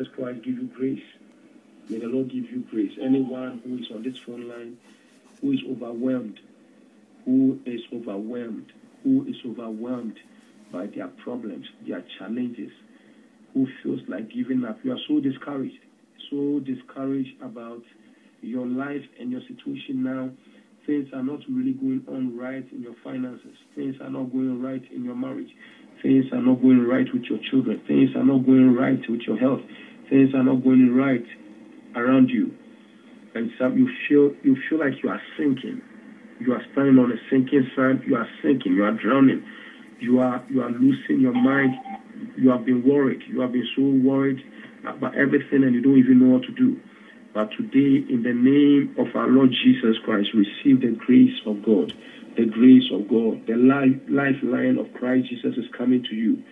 Jesus Christ give you grace. May the Lord give you grace. Anyone who is on this phone line who is overwhelmed, who is overwhelmed, who is overwhelmed by their problems, their challenges, who feels like giving up. You are so discouraged, so discouraged about your life and your situation now. Things are not really going on right in your finances. Things are not going right in your marriage. Things are not going right with your children. Things are not going right with your health. Things are not going right around you. And some you feel you feel like you are sinking. You are standing on a sinking sand. You are sinking. You are drowning. You are you are losing your mind. You have been worried. You have been so worried about everything, and you don't even know what to do. But today, in the name of our Lord Jesus Christ, receive the grace of God. The grace of God. The life, lifeline of Christ Jesus is coming to you.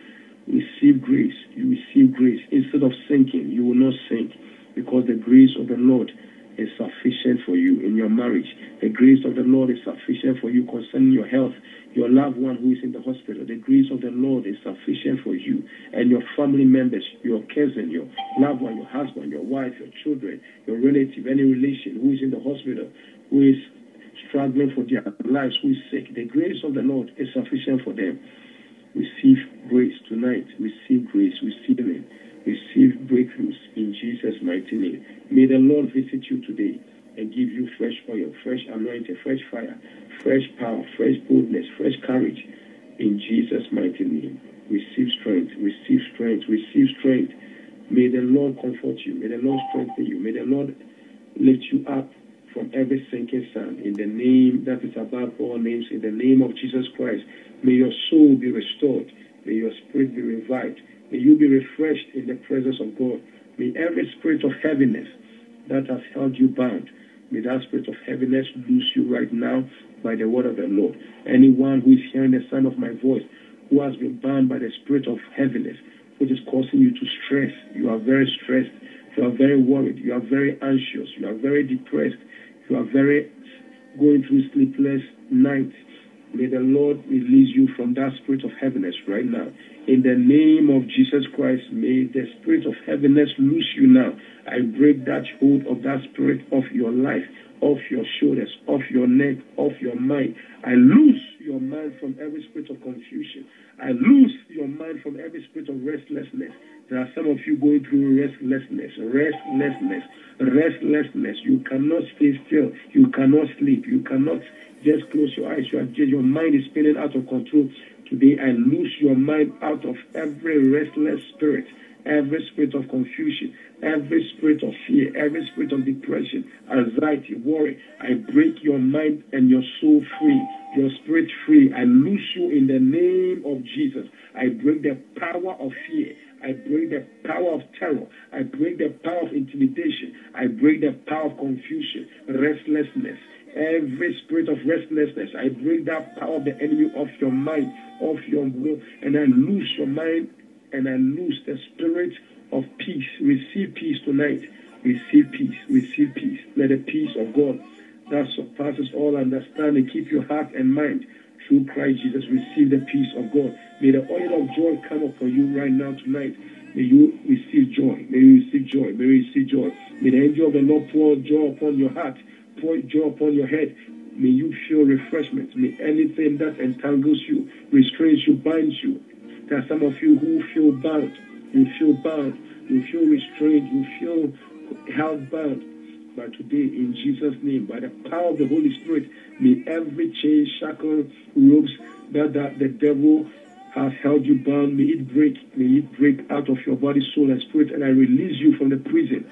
Receive grace. You receive grace. Instead of sinking, you will not sink because the grace of the Lord is sufficient for you in your marriage. The grace of the Lord is sufficient for you concerning your health, your loved one who is in the hospital. The grace of the Lord is sufficient for you and your family members, your cousin, your loved one, your husband, your wife, your children, your relative, any relation who is in the hospital, who is struggling for their lives, who is sick. The grace of the Lord is sufficient for them. Receive grace tonight. Receive grace. Receive it. Receive breakthroughs in Jesus' mighty name. May the Lord visit you today and give you fresh oil, fresh anointing, fresh fire, fresh power, fresh boldness, fresh courage in Jesus' mighty name. Receive strength, receive strength, receive strength. May the Lord comfort you. May the Lord strengthen you. May the Lord lift you up from every sinking sand in the name that is above all names, in the name of Jesus Christ. May your soul be restored. May your spirit be revived. May you be refreshed in the presence of God. May every spirit of heaviness that has held you bound, may that spirit of heaviness loose you right now by the word of the Lord. Anyone who is hearing the sound of my voice, who has been bound by the spirit of heaviness, which is causing you to stress, you are very stressed, you are very worried, you are very anxious, you are very depressed, you are very going through sleepless nights. May the Lord release you from that spirit of heaviness right now. In the name of Jesus Christ, may the spirit of heaviness loose you now. I break that hold of that spirit of your life, off your shoulders, off your neck, off your mind. I loose your mind from every spirit of confusion. I loose your mind from every spirit of restlessness. There are some of you going through restlessness, restlessness, restlessness. You cannot stay still. You cannot sleep. You cannot just close your eyes. You are just, your mind is spinning out of control. Today, I loose your mind out of every restless spirit, every spirit of confusion, every spirit of fear, every spirit of depression, anxiety, worry. I break your mind and your soul free, your spirit free. I loose you in the name of Jesus. I break the power of fear. I break the power of terror. I break the power of intimidation. I break the power of confusion, restlessness, every spirit of restlessness. I break that power of the enemy off your mind, off your will, and I loose your mind and I loose the spirit of peace. Receive peace tonight. Receive peace. Receive peace. Let the peace of God that surpasses all understanding keep your heart and mind through Christ Jesus. Receive the peace of God. May the oil of joy come upon you right now tonight. May you receive joy. May you receive joy. May you receive joy. May the angel of the Lord pour joy upon your heart, pour joy upon your head. May you feel refreshment. May anything that entangles you, restrains you, binds you. There are some of you who feel bound. You feel bound. You feel restrained. You feel held bound. But today, in Jesus' name, by the power of the Holy Spirit, may every chain, shackle, ropes that, that the devil has held you bound, may it break. May it break out of your body, soul, and spirit. And I release you from the prison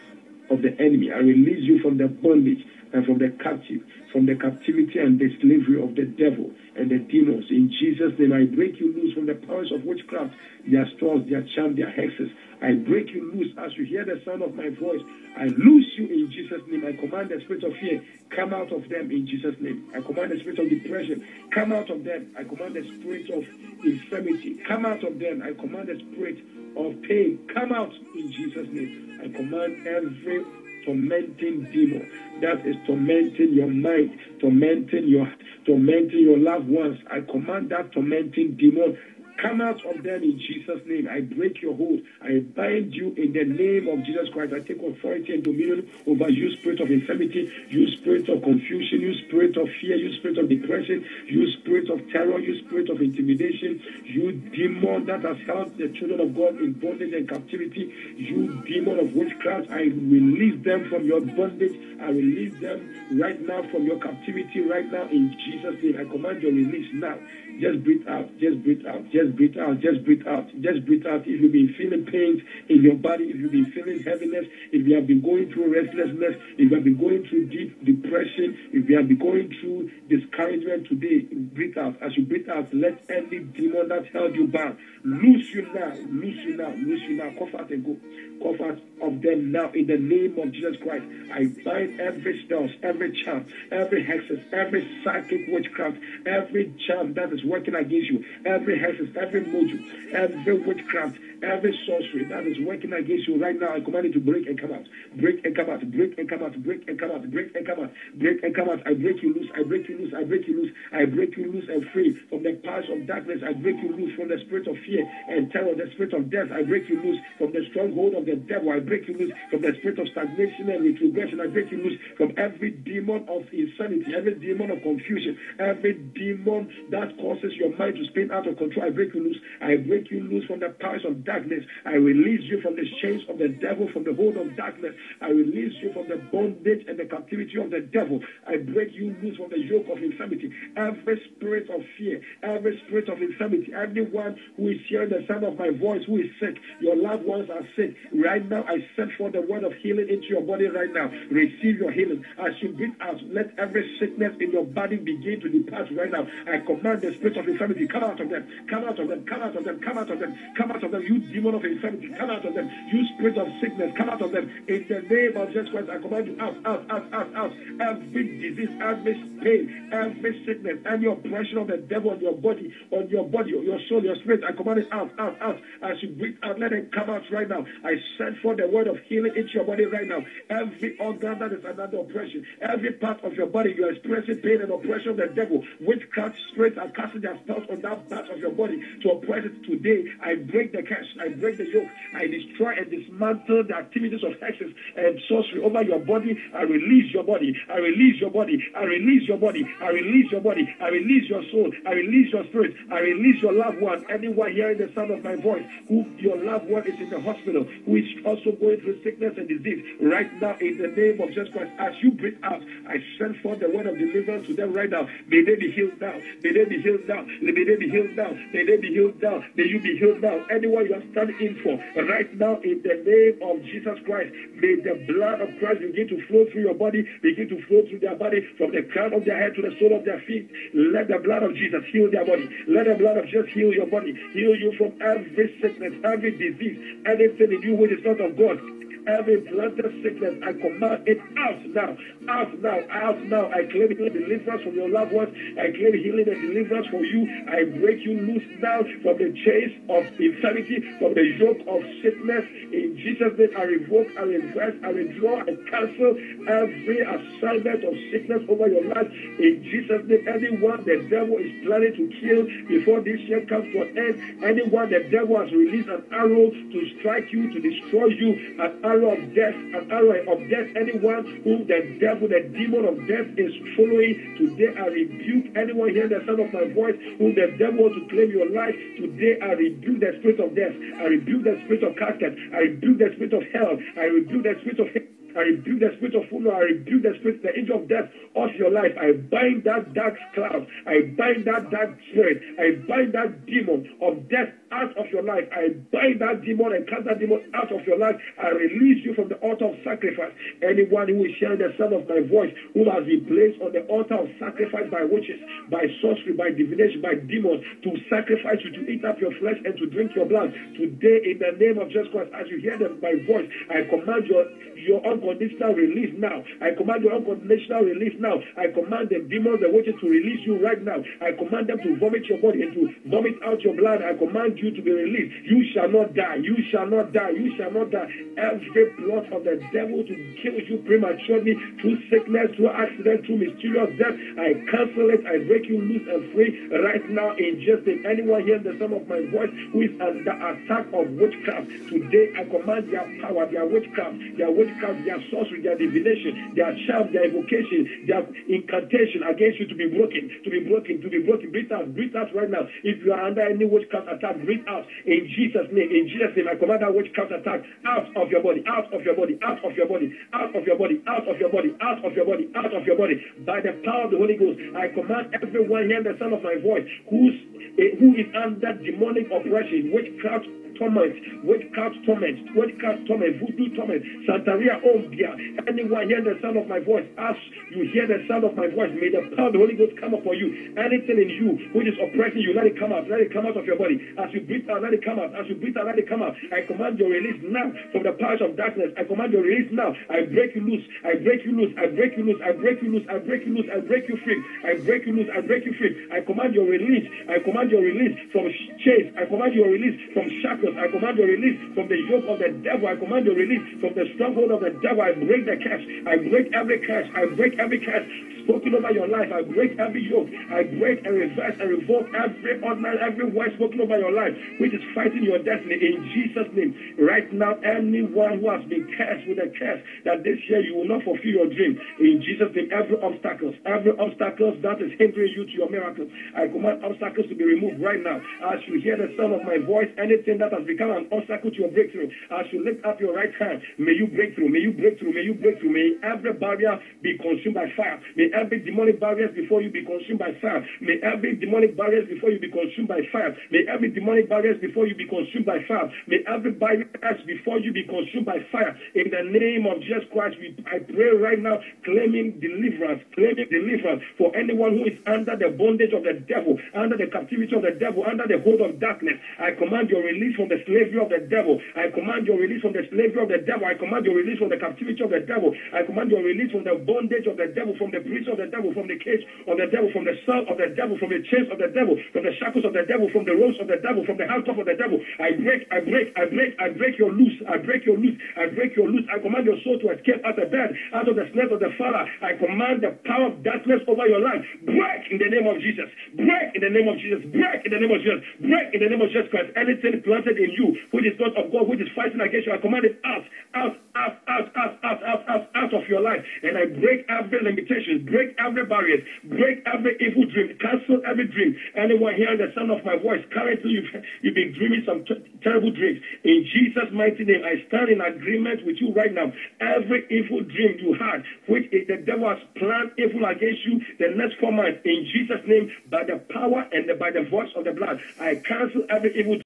of the enemy. I release you from the bondage and from the captive, from the captivity and the slavery of the devil and the demons. In Jesus' name, I break you loose from the powers of witchcraft, their spells, their charm, their hexes. I break you loose as you hear the sound of my voice. I loose you in Jesus' name. I command the spirit of fear, come out of them in Jesus' name. I command the spirit of depression, come out of them. I command the spirit of infirmity, come out of them. I command the spirit of pain, come out in Jesus' name. I command every tormenting demon that is tormenting your mind, tormenting your tormenting your loved ones. I command that tormenting demon Come out of them in Jesus' name. I break your hold. I bind you in the name of Jesus Christ. I take authority and dominion over you, spirit of infirmity, you spirit of confusion, you spirit of fear, you spirit of depression, you spirit of terror, you spirit of intimidation, you demon that has held the children of God in bondage and captivity, you demon of witchcraft. I release them from your bondage. I release them right now from your captivity right now in Jesus' name. I command your release now. Just breathe out. Just breathe out. Just breathe out. Just breathe out. Just breathe out. If you've been feeling pains in your body, if you've been feeling heaviness, if you have been going through restlessness, if you have been going through deep depression, if you have been going through discouragement today, breathe out. As you breathe out, let any demon that held you back loose you now. Loose you now. Loose you now. Cough out and go. Cough out of them now in the name of Jesus Christ. I bind every spell, every charm, every hexes, every psychic witchcraft, every charm that is working against you, every hexes, every mojo, every witchcraft, every sorcery that is working against you right now. I command it to break and come out. Break and come out. Break and come out. Break and come out. Break and come out. Break and come out. I break you loose. I break you loose. I break you loose. I break you loose and free from the powers of darkness. I break you loose from the spirit of fear and terror, the spirit of death. I break you loose from the stronghold of the devil. I break you loose from the spirit of stagnation and retrogression. I break you loose from every demon of insanity, every demon of confusion, every demon that causes your mind to spin out of control. I break you loose. I break you loose from the powers of darkness. I release you from the chains of the devil, from the hold of darkness. I release you from the bondage and the captivity of the devil. I break you loose from the yoke of infirmity. Every spirit of fear, every spirit of infirmity, everyone who is hearing the sound of my voice, who is sick, your loved ones are sick. Right now, I send for the word of healing into your body right now. Receive your healing. As you breathe out, let every sickness in your body begin to depart right now. I command the spirit of infirmity, come out of them, come out of them, come out of them, come out of them, come out of them. You demon of infirmity, come out of them. You spirit of sickness, come out of them. In the name of Jesus Christ, I command you out, out, out, out, out. Every disease, every pain, every sickness, any oppression of the devil on your body, on your body, your soul, your spirit, I command it out, out, out. As you breathe out, let it come out right now. I send for the word of healing into your body right now. Every organ that is under oppression, every part of your body, you are experiencing pain and oppression of the devil. Witchcraft spirits are casting their spells on that part of your body to oppress it today. I break the curse. I break the yoke. I destroy and dismantle the activities of hexes and sorcery over your body. I release your body. I release your body. I release your body. I release your body. I release your soul. I release your spirit. I release your loved one. Anyone hearing the sound of my voice, who your loved one is in the hospital, who is also going through sickness and disease, right now in the name of Jesus Christ, as you breathe out, I send forth the word of deliverance to them right now. May they be healed now. May they be healed now. May they be healed now. May they be healed now. May you be healed now. Anyone you are standing in for, right now in the name of Jesus Christ, may the blood of Christ begin to flow through your body, begin to flow through their body from the crown of their head to the sole of their feet. Let the blood of Jesus heal their body. Let the blood of Jesus heal your body, heal you from every sickness, every disease, anything in you which is not of God every planted sickness, I command it out now, out now, out now. I claim deliverance from your loved ones. I claim healing and deliverance for you. I break you loose now from the chains of infirmity, from the yoke of sickness. In Jesus' name, I revoke, I reverse, I withdraw, I cancel every assignment of sickness over your life. In Jesus' name, anyone the devil is planning to kill before this year comes to an end, anyone the devil has released an arrow to strike you, to destroy you, an arrow arrow of death, an arrow of death, anyone whom the devil, the demon of death is following, today I rebuke anyone hearing the sound of my voice, whom the devil wants to claim your life, today I rebuke the spirit of death, I rebuke the spirit of casket, I rebuke the spirit of hell, I rebuke the spirit of I rebuke the spirit of fullness. I rebuke the spirit, the angel of death off your life. I bind that dark cloud. I bind that dark spirit. I bind that demon of death out of your life. I bind that demon and cast that demon out of your life. I release you from the altar of sacrifice. Anyone who is sharing the sound of my voice, who has been placed on the altar of sacrifice by witches, by sorcery, by divination, by demons, to sacrifice you, to eat up your flesh and to drink your blood. Today, in the name of Jesus Christ, as you hear them, my voice, I command your your unconditional release now. I command your unconditional release now. I command the demons, the witches to release you right now. I command them to vomit your body and to vomit out your blood. I command you to be released. You shall not die. You shall not die. You shall not die. Every plot of the devil to kill you prematurely through sickness, through accident, through mysterious death, I cancel it. I break you loose and free right now in just name. Anyone hearing the sound of my voice who is under attack of witchcraft, today I command their power, their witchcraft, their witchcraft, their sorcery, their divination, their charm, their evocation, their incantation against you to be broken, to be broken, to be broken. Breathe out, breathe out right now. If you are under any witchcraft attack, breathe out in Jesus' name. In Jesus' name, I command that witchcraft attack out of your body, out of your body, out of your body, out of your body, out of your body, out of your body, out of your body. By the power of the Holy Ghost, I command everyone hearing the sound of my voice who's, eh, who is under demonic oppression, witchcraft torment, witchcraft torment, witchcraft torment, voodoo torment, Santeria Obeah. Oh anyone hear the sound of my voice, as you hear the sound of my voice, may the power of the Holy Ghost come upon you. Anything in you which is oppressing you, let it come out, let it come out of your body. As you breathe out, let it come out. As you breathe out, let it come out. I command your release now from the powers of darkness. I command your release now. I break you loose. I break you loose. I break you loose. I break you loose. I break you loose. I break you free. I break you loose. I break you free. I command your release. I command your release from chains. I command your release from shackles. I command your release from the yoke of the devil. I command your release from the stronghold of the devil. I break the curse. I break every curse. I break every curse spoken over your life. I break every yoke. I break and reverse and revoke every ordinary, every word spoken over your life, which is fighting your destiny. In Jesus' name, right now, anyone who has been cursed with a curse that this year you will not fulfill your dream. In Jesus' name, every obstacle, every obstacle that is hindering you to your miracle, I command obstacles to be removed right now. As you hear the sound of my voice, anything that has become an obstacle to your breakthrough, as you lift up your right hand, may you break through, may you break through, may you break through, may every barrier be consumed by fire. May every demonic barrier before you be consumed by fire. May every demonic barrier before you be consumed by fire. May every demonic barrier before you be consumed by fire. May every barrier before you be consumed by fire. In the name of Jesus Christ, we, I pray right now, claiming deliverance, claiming deliverance for anyone who is under the bondage of the devil, under the captivity of the devil, under the hold of darkness. I command your release from the slavery of the devil. I command your release from the slavery of the devil. I command your release from the captivity of the devil. I command your release from the bondage of the devil, from the prison of the devil, from the cage of the devil, from the cell of the devil, from the chains of the devil, from the shackles of the devil, from the ropes of the devil, from the handcuff of the devil. I break, I break, I break, I break your loose. I break your loose. I break your loose. I command your soul to escape out of bed, out of the snares of the Father. I command the power of darkness over your life. Break in the name of Jesus. Break in the name of Jesus. Break in the name of Jesus. Break in the name of Jesus Christ. Anything planted in you which is not of God, which is fighting against you, I command it out, out, out, out, out, out, out, out, of your life. And I break every limitation, break every barrier, break every evil dream, cancel every dream. Anyone hearing the sound of my voice, currently you've, you've been dreaming some t- terrible dreams. In Jesus' mighty name, I stand in agreement with you right now. Every evil dream you had, which the devil has planned evil against you, the next four months, in Jesus' name, by the power and the, by the voice of the blood, I cancel every evil